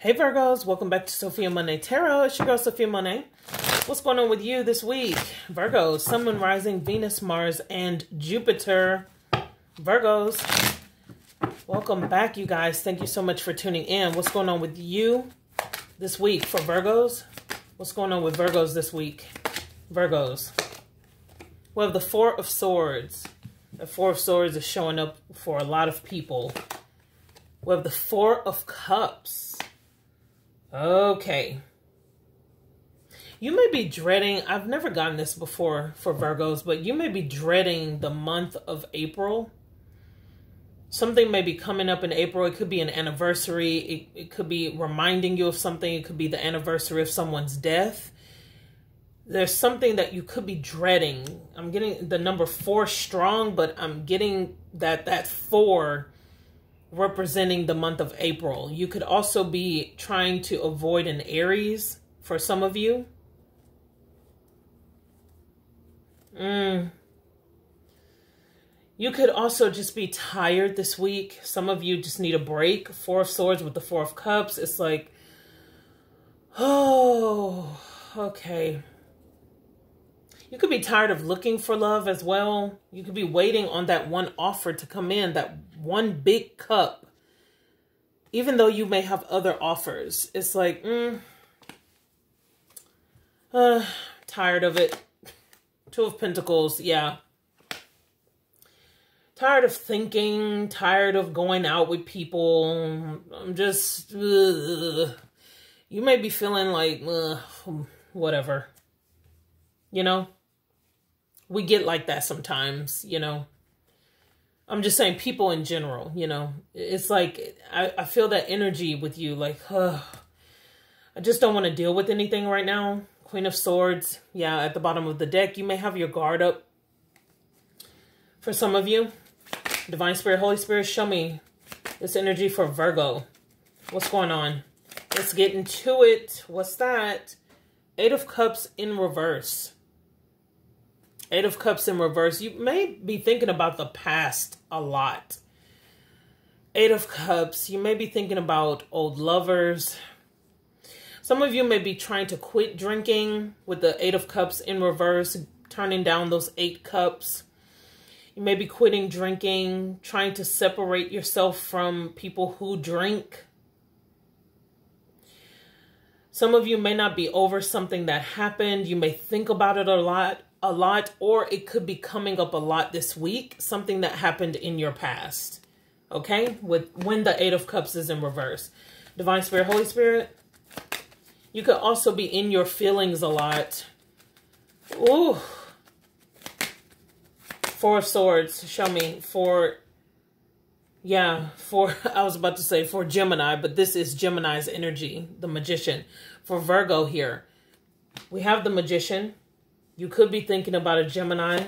Hey Virgos, welcome back to Sophiamonay Tarot. It's your girl Sophiamonay. What's going on with you this week? Virgos, Sun, Moon, Rising, Venus, Mars, and Jupiter. Virgos, welcome back you guys. Thank you so much for tuning in. What's going on with you this week for Virgos? What's going on with Virgos this week? Virgos. We have the Four of Swords. The Four of Swords is showing up for a lot of people. We have the Four of Cups. Okay. You may be dreading, I've never gotten this before for Virgos, but you may be dreading the month of April. Something may be coming up in April. It could be an anniversary. It, it could be reminding you of something. It could be the anniversary of someone's death. There's something that you could be dreading. I'm getting the number four strong, but I'm getting that that four representing the month of April. You could also be trying to avoid an Aries for some of you. Mm. You could also just be tired this week. Some of you just need a break. Four of Swords with the Four of Cups. It's like, oh, okay. You could be tired of looking for love as well. You could be waiting on that one offer to come in, that one big cup. Even though you may have other offers. It's like, mm, uh, tired of it. Two of Pentacles, yeah. Tired of thinking, tired of going out with people. I'm just, ugh. you may be feeling like, ugh, whatever. You know? we get like that sometimes, you know. I'm just saying people in general, you know. It's like I, I feel that energy with you, like, uh, I just don't want to deal with anything right now. Queen of Swords, yeah, at the bottom of the deck. You may have your guard up. For some of you, Divine Spirit, Holy Spirit, show me this energy for Virgo. What's going on? Let's get into it. What's that? Eight of Cups in reverse. Eight of Cups in reverse. You may be thinking about the past a lot. Eight of Cups. You may be thinking about old lovers. Some of you may be trying to quit drinking with the Eight of Cups in reverse, turning down those eight cups. You may be quitting drinking, trying to separate yourself from people who drink. Some of you may not be over something that happened. You may think about it a lot a lot or it could be coming up a lot this week, something that happened in your past. Okay? With when the 8 of cups is in reverse. Divine Spirit, Holy Spirit. You could also be in your feelings a lot. Ooh. Four of Swords. Show me. For, yeah, for, I was about to say for Gemini, but this is Gemini's energy, the Magician. For Virgo here, we have the Magician. You could be thinking about a Gemini.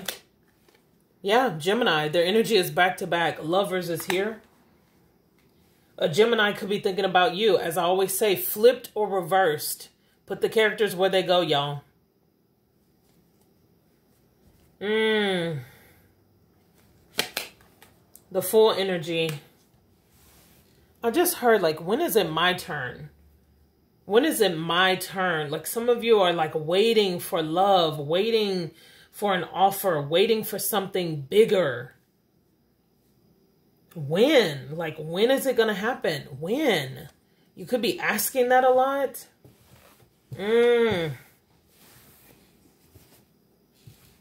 Yeah, Gemini. Their energy is back to back. Lovers is here. A Gemini could be thinking about you. As I always say, flipped or reversed. Put the characters where they go, y'all. Mmm. The full energy. I just heard, like, when is it my turn? When is it my turn? Like some of you are like waiting for love, waiting for an offer, waiting for something bigger. When? Like when is it going to happen? When? You could be asking that a lot. Mm.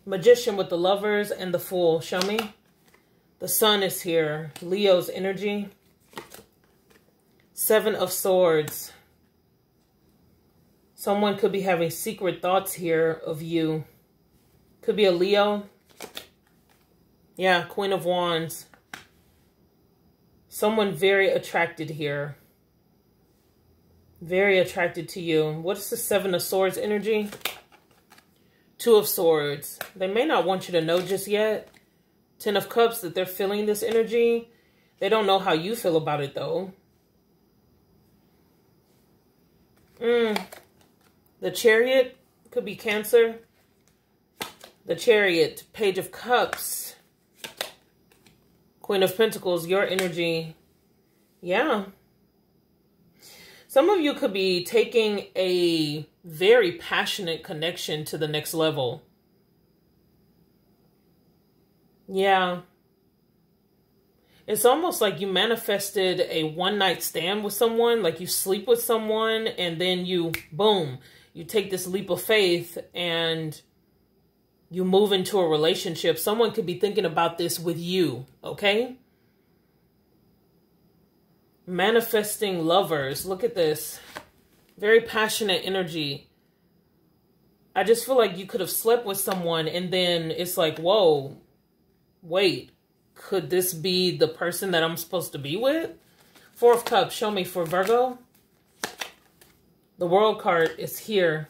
Magician with the lovers and the fool. Show me. The sun is here. Leo's energy. Seven of swords. Someone could be having secret thoughts here of you. Could be a Leo. Yeah, Queen of Wands. Someone very attracted here. Very attracted to you. What is the Seven of Swords energy? Two of Swords. They may not want you to know just yet. Ten of Cups that they're feeling this energy. They don't know how you feel about it though. Hmm. The chariot could be Cancer. The chariot, Page of Cups. Queen of Pentacles, your energy. Yeah. Some of you could be taking a very passionate connection to the next level. Yeah. It's almost like you manifested a one night stand with someone, like you sleep with someone and then you, boom, you take this leap of faith and you move into a relationship. Someone could be thinking about this with you, okay? Manifesting lovers. Look at this. Very passionate energy. I just feel like you could have slept with someone and then it's like, whoa, wait, could this be the person that I'm supposed to be with? Four of Cups, show me for Virgo. The World card is here.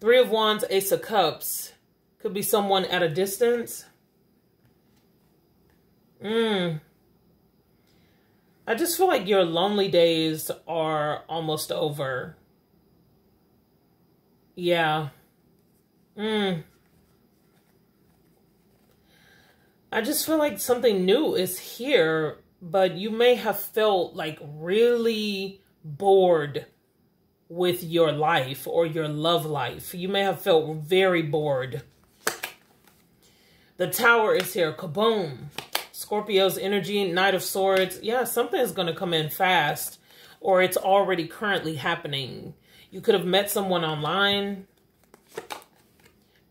Three of Wands, Ace of Cups. Could be someone at a distance. Mmm. I just feel like your lonely days are almost over. Yeah. Mmm. I just feel like something new is here, but you may have felt like really bored with your life or your love life. You may have felt very bored. The tower is here. Kaboom. Scorpio's energy, Knight of Swords. Yeah, something is going to come in fast or it's already currently happening. You could have met someone online.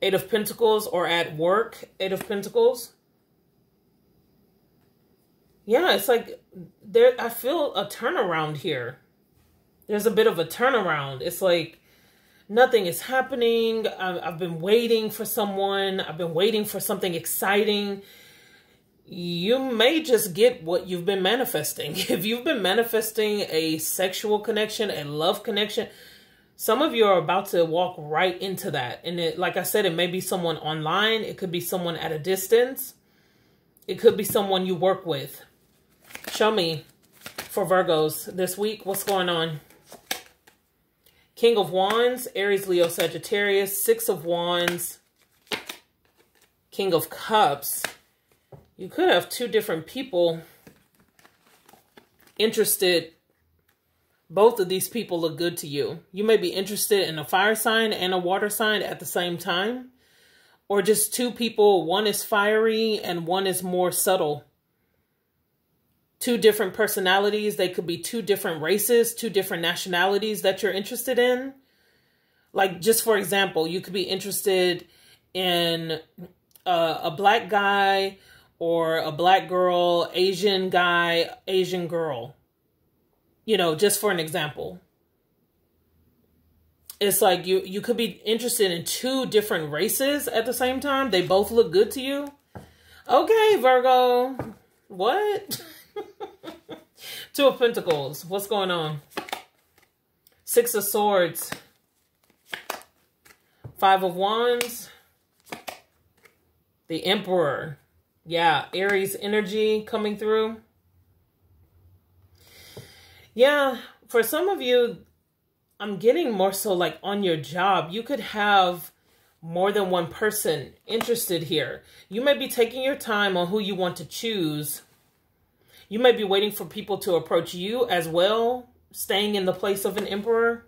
Eight of Pentacles or at work. Eight of Pentacles yeah, it's like there I feel a turnaround here. There's a bit of a turnaround. It's like nothing is happening. I've, been waiting for someone. I've been waiting for something exciting. You may just get what you've been manifesting. If you've been manifesting a sexual connection, a love connection, some of you are about to walk right into that. And it, like I said, it may be someone online. It could be someone at a distance. It could be someone you work with. Show me for Virgos this week. What's going on? King of Wands, Aries, Leo, Sagittarius, Six of Wands, King of Cups. You could have two different people interested. Both of these people look good to you. You may be interested in a fire sign and a water sign at the same time. Or just two people, one is fiery and one is more subtle two different personalities. They could be two different races, two different nationalities that you're interested in. Like, just for example, you could be interested in uh, a black guy or a black girl, Asian guy, Asian girl. You know, just for an example. It's like you you could be interested in two different races at the same time. They both look good to you. Okay, Virgo. What? Two of Pentacles. What's going on? Six of Swords. Five of Wands. The Emperor. Yeah, Aries energy coming through. Yeah, for some of you, I'm getting more so like on your job. You could have more than one person interested here. You may be taking your time on who you want to choose you may be waiting for people to approach you as well, staying in the place of an emperor.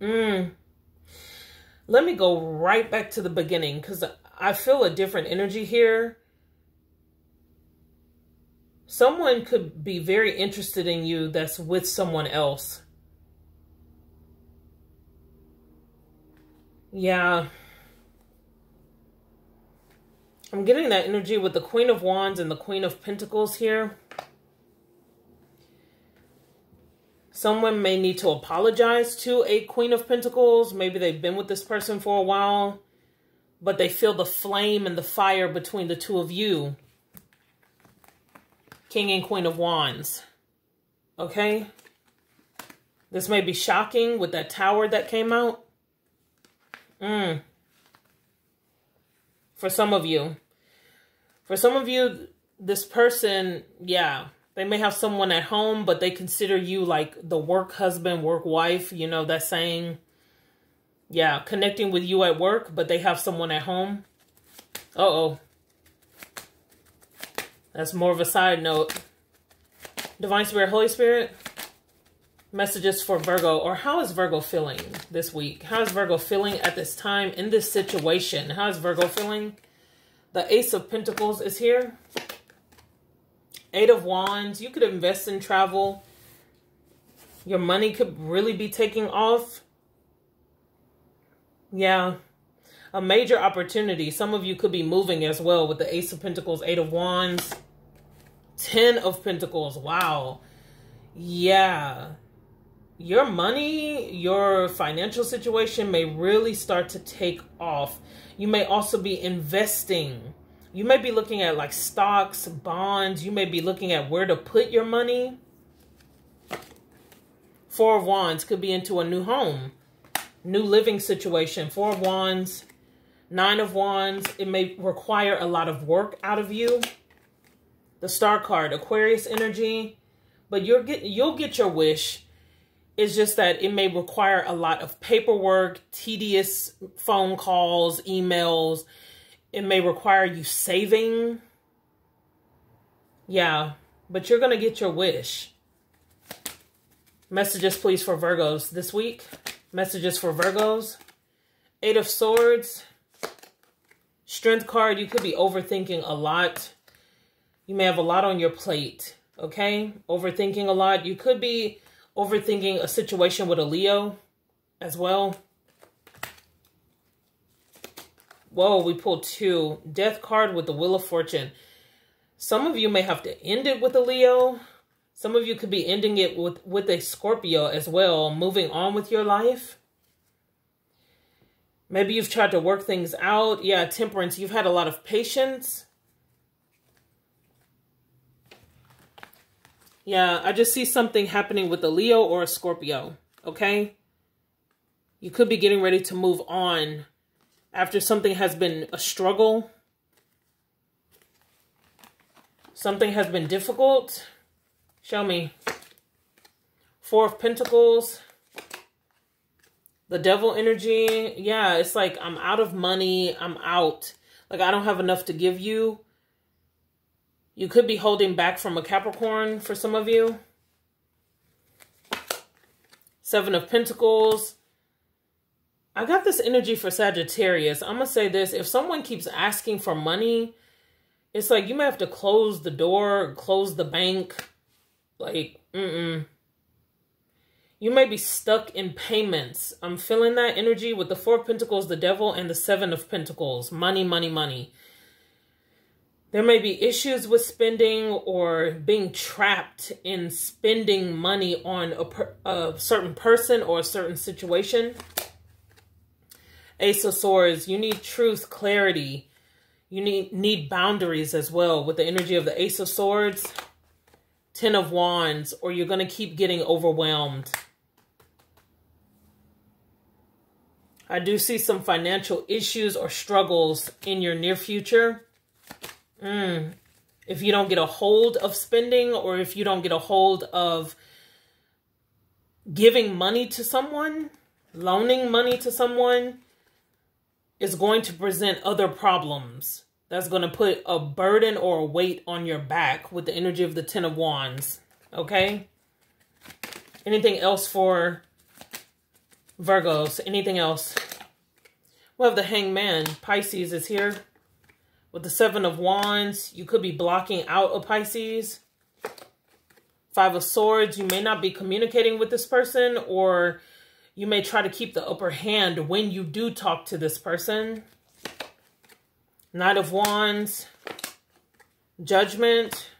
Mm. Let me go right back to the beginning because I feel a different energy here. Someone could be very interested in you that's with someone else. Yeah. I'm getting that energy with the Queen of Wands and the Queen of Pentacles here. Someone may need to apologize to a Queen of Pentacles. Maybe they've been with this person for a while, but they feel the flame and the fire between the two of you. King and Queen of Wands. Okay? This may be shocking with that tower that came out. Mm. For some of you. For some of you, this person, yeah, they may have someone at home, but they consider you like the work husband, work wife, you know, that saying, yeah, connecting with you at work, but they have someone at home. Uh-oh. That's more of a side note. Divine Spirit, Holy Spirit, messages for Virgo, or how is Virgo feeling this week? How is Virgo feeling at this time in this situation? How is Virgo feeling? The Ace of Pentacles is here. Eight of Wands. You could invest in travel. Your money could really be taking off. Yeah. A major opportunity. Some of you could be moving as well with the Ace of Pentacles, Eight of Wands, Ten of Pentacles. Wow. Yeah your money, your financial situation may really start to take off. You may also be investing. You may be looking at like stocks, bonds. You may be looking at where to put your money. Four of Wands could be into a new home, new living situation. Four of Wands, Nine of Wands. It may require a lot of work out of you. The Star card, Aquarius energy. But you'll get, you'll get your wish it's just that it may require a lot of paperwork, tedious phone calls, emails. It may require you saving. Yeah, but you're going to get your wish. Messages, please, for Virgos this week. Messages for Virgos. Eight of Swords. Strength card, you could be overthinking a lot. You may have a lot on your plate, okay? Overthinking a lot. You could be overthinking a situation with a Leo as well. Whoa, we pulled two. Death card with the Wheel of Fortune. Some of you may have to end it with a Leo. Some of you could be ending it with, with a Scorpio as well, moving on with your life. Maybe you've tried to work things out. Yeah, temperance. You've had a lot of patience. Yeah, I just see something happening with a Leo or a Scorpio, okay? You could be getting ready to move on after something has been a struggle. Something has been difficult. Show me. Four of Pentacles. The devil energy. Yeah, it's like I'm out of money. I'm out. Like I don't have enough to give you. You could be holding back from a Capricorn for some of you. Seven of Pentacles. I got this energy for Sagittarius. I'm going to say this. If someone keeps asking for money, it's like you may have to close the door, close the bank. Like, mm-mm. You may be stuck in payments. I'm feeling that energy with the Four of Pentacles, the Devil, and the Seven of Pentacles. Money, money, money. There may be issues with spending or being trapped in spending money on a, per, a certain person or a certain situation. Ace of Swords, you need truth, clarity. You need, need boundaries as well with the energy of the Ace of Swords, Ten of Wands, or you're going to keep getting overwhelmed. I do see some financial issues or struggles in your near future. Mm. If you don't get a hold of spending or if you don't get a hold of giving money to someone, loaning money to someone, is going to present other problems. That's going to put a burden or a weight on your back with the energy of the Ten of Wands. Okay? Anything else for Virgos? Anything else? We have the Hangman. Pisces is here. With the Seven of Wands, you could be blocking out a Pisces. Five of Swords, you may not be communicating with this person or you may try to keep the upper hand when you do talk to this person. Knight of Wands, Judgment.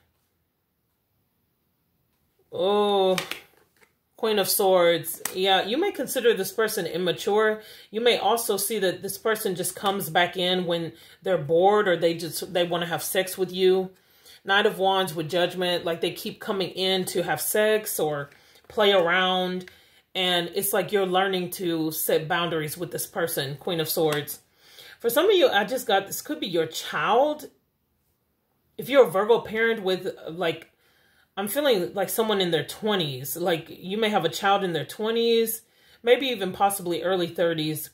Oh, Queen of Swords. Yeah, you may consider this person immature. You may also see that this person just comes back in when they're bored or they just they want to have sex with you. Knight of Wands with Judgment, like they keep coming in to have sex or play around. And it's like you're learning to set boundaries with this person, Queen of Swords. For some of you, I just got, this could be your child. If you're a Virgo parent with like I'm feeling like someone in their 20s. Like you may have a child in their 20s, maybe even possibly early 30s.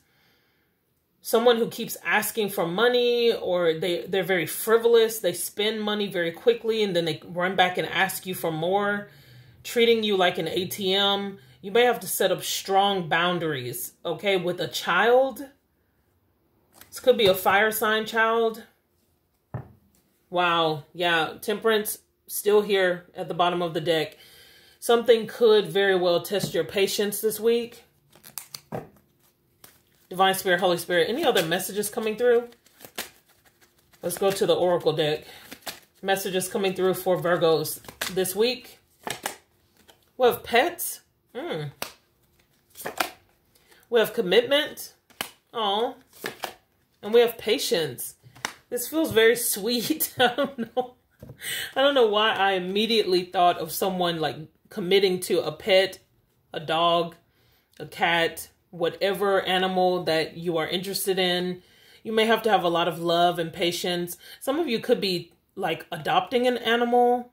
someone who keeps asking for money or they they're very frivolous they spend money very quickly and then they run back and ask you for more treating you like an atm you may have to set up strong boundaries okay with a child this could be a fire sign child wow yeah temperance still here at the bottom of the deck something could very well test your patience this week Divine Spirit, Holy Spirit, any other messages coming through? Let's go to the Oracle deck. Messages coming through for Virgos this week. We have pets. Hmm. We have commitment. Oh. And we have patience. This feels very sweet. I don't know. I don't know why I immediately thought of someone like committing to a pet, a dog, a cat, whatever animal that you are interested in. You may have to have a lot of love and patience. Some of you could be like adopting an animal,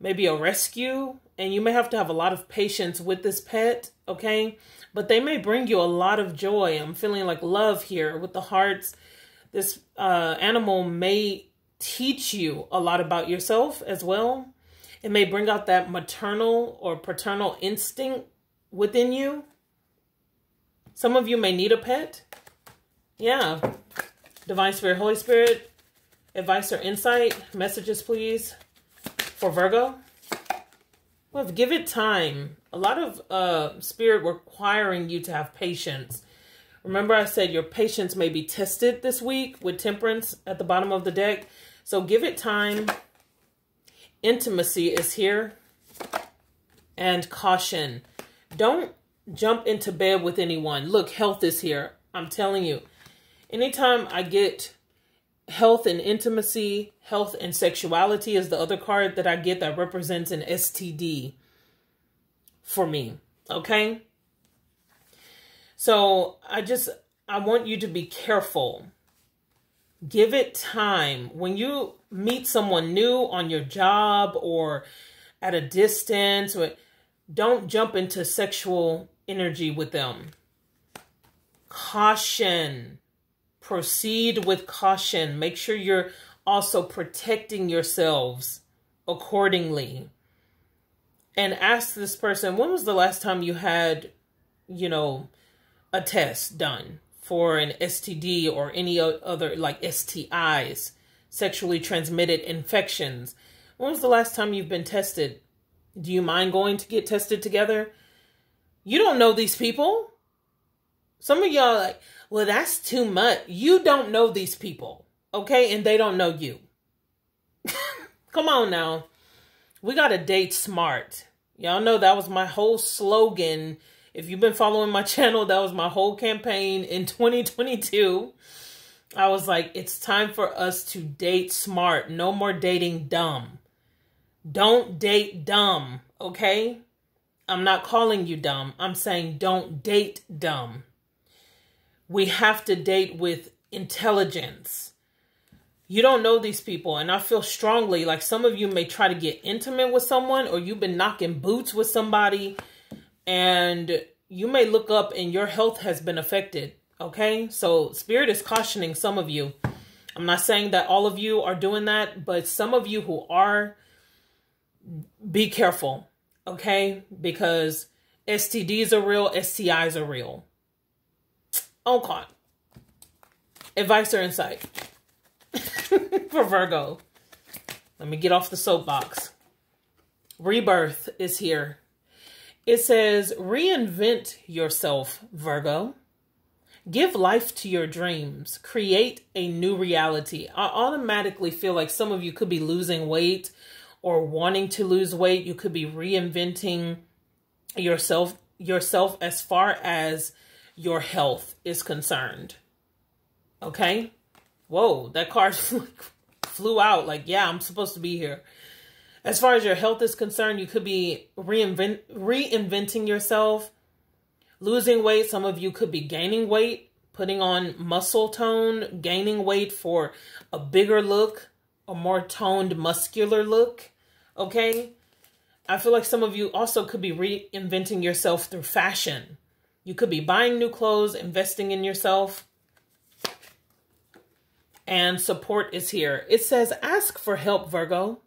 maybe a rescue, and you may have to have a lot of patience with this pet, okay? But they may bring you a lot of joy. I'm feeling like love here with the hearts. This uh, animal may teach you a lot about yourself as well. It may bring out that maternal or paternal instinct within you some of you may need a pet. Yeah. Divine Spirit, Holy Spirit, advice or insight, messages, please, for Virgo. Well, give it time. A lot of uh, spirit requiring you to have patience. Remember I said your patience may be tested this week with temperance at the bottom of the deck. So give it time. Intimacy is here. And caution. Don't jump into bed with anyone. Look, health is here. I'm telling you. Anytime I get health and intimacy, health and sexuality is the other card that I get that represents an STD for me. Okay? So I just, I want you to be careful. Give it time. When you meet someone new on your job or at a distance, or don't jump into sexual energy with them. Caution. Proceed with caution. Make sure you're also protecting yourselves accordingly. And ask this person, when was the last time you had, you know, a test done for an STD or any other like STIs, sexually transmitted infections? When was the last time you've been tested? Do you mind going to get tested together? You don't know these people. Some of y'all like, well, that's too much. You don't know these people, okay? And they don't know you. Come on now. We got to date smart. Y'all know that was my whole slogan. If you've been following my channel, that was my whole campaign in 2022. I was like, it's time for us to date smart. No more dating dumb. Don't date dumb, okay? I'm not calling you dumb. I'm saying don't date dumb. We have to date with intelligence. You don't know these people. And I feel strongly like some of you may try to get intimate with someone or you've been knocking boots with somebody and you may look up and your health has been affected. Okay. So spirit is cautioning some of you. I'm not saying that all of you are doing that, but some of you who are, be careful okay? Because STDs are real, STIs are real. Oh, okay. Advice or insight for Virgo. Let me get off the soapbox. Rebirth is here. It says, reinvent yourself, Virgo. Give life to your dreams. Create a new reality. I automatically feel like some of you could be losing weight or wanting to lose weight. You could be reinventing yourself yourself as far as your health is concerned. Okay? Whoa, that card flew out. Like, yeah, I'm supposed to be here. As far as your health is concerned, you could be reinvent reinventing yourself, losing weight. Some of you could be gaining weight, putting on muscle tone, gaining weight for a bigger look, a more toned, muscular look. Okay. I feel like some of you also could be reinventing yourself through fashion. You could be buying new clothes, investing in yourself. and support is here. It says, ask for help, Virgo,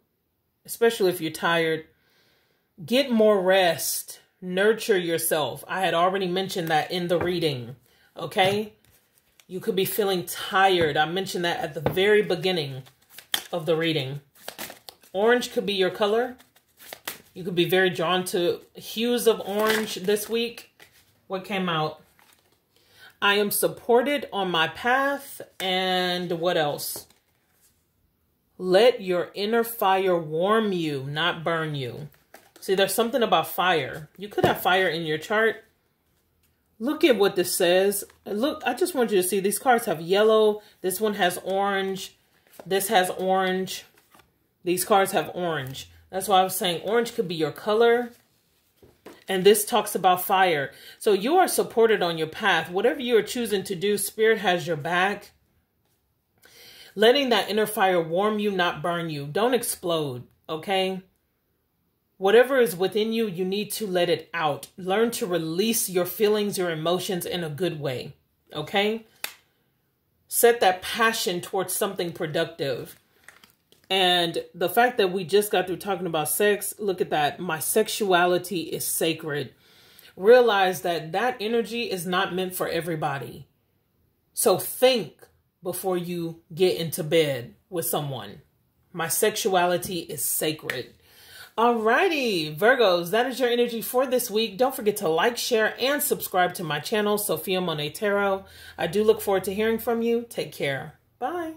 especially if you're tired. Get more rest. Nurture yourself. I had already mentioned that in the reading. Okay? You could be feeling tired. I mentioned that at the very beginning of the reading. Orange could be your color. You could be very drawn to hues of orange this week. What came out? I am supported on my path. And what else? Let your inner fire warm you, not burn you. See, there's something about fire. You could have fire in your chart. Look at what this says. Look, I just want you to see these cards have yellow. This one has orange. This has orange. These cards have orange. That's why I was saying orange could be your color. And this talks about fire. So you are supported on your path. Whatever you are choosing to do, Spirit has your back. Letting that inner fire warm you, not burn you. Don't explode, okay? Whatever is within you, you need to let it out. Learn to release your feelings, your emotions in a good way, okay? Set that passion towards something productive. And the fact that we just got through talking about sex, look at that. My sexuality is sacred. Realize that that energy is not meant for everybody. So think before you get into bed with someone. My sexuality is sacred. Alrighty, Virgos, that is your energy for this week. Don't forget to like, share, and subscribe to my channel, Sophiamonay Tarot. I do look forward to hearing from you. Take care. Bye.